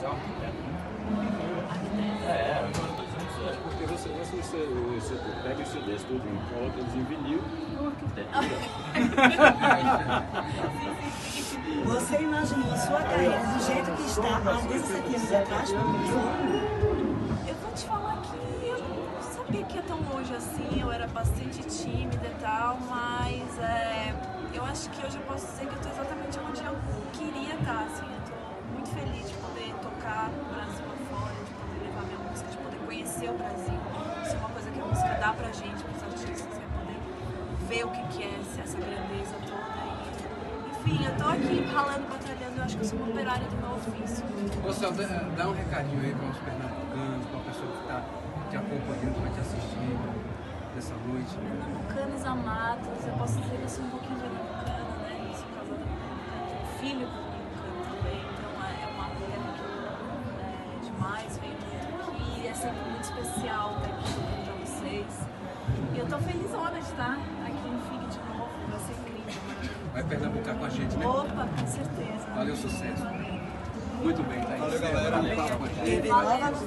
Você é um arquiteto, né? Arquiteto. É, agora tô dizendo isso. É porque você, você, você, você pega CDs tudo, coloca eles em vinil, é uma arquitetura. Você imaginou a sua carreira do jeito que está há 17 anos atrás? Eu vou te falar que eu não sabia que ia tão longe assim, eu era bastante tímida e tal, mas é, eu acho que hoje eu posso dizer que eu estou exatamente onde eu queria estar, o Brasil. Isso é uma coisa que a música dá pra gente, pros artistas, é poder ver o que, que é essa grandeza toda. E, enfim, eu tô aqui ralando, batalhando, eu acho que eu sou uma operária do meu ofício. Ô, Céu, dá, dá um recadinho aí para os pernambucanos, para a pessoa que está te acompanhando, vai te assistindo nessa noite. Pernambucanos amados, eu posso dizer que eu sou um pouquinho pernambucana, né? Eu sou casada com um filho pernambucano também, então é é uma terra que eu amo né, demais, é sempre muito especial estar aqui falando pra vocês. E eu tô felizona de estar aqui em FIG de novo, vai ser incrível. Vai pernambucar com a gente, né? Opa, com certeza. Valeu, sucesso. Muito bem, tá aí. Valeu, galera. Valeu, Valeu.